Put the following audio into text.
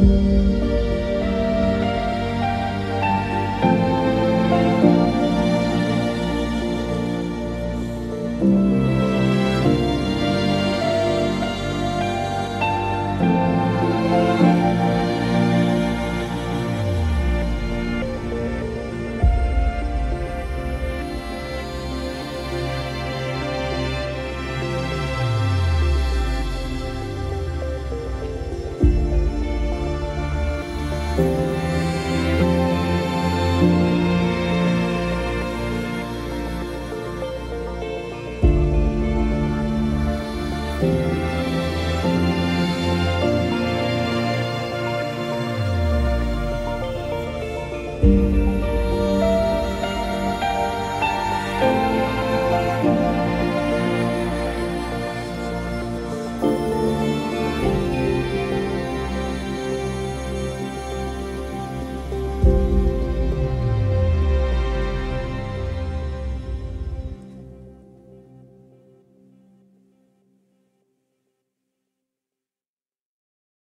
thank Música